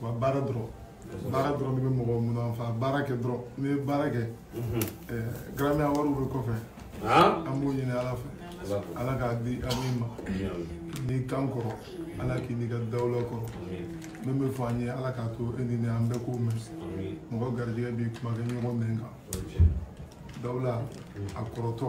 wa baara dɔrɔn baara dɔrɔn ne bɛ mɔgɔ mun an fa baara kɛ dɔrɔn n'i ye baara kɛ garanmaya wariw bɛ kɔfɛ an b'o ɲini ala fɛ ala k'a di an min ma n'i kan kɔrɔ ala k'i n'i ka dawula kɔrɔ min bɛ fɔ an ye ala k'a to e ni ne an bɛɛ k'o mɛn mɔgɔ garijɛgɛ b'i kuma kɛ ɲɔgɔn mɛn kan dawula a kɔrɔtɔ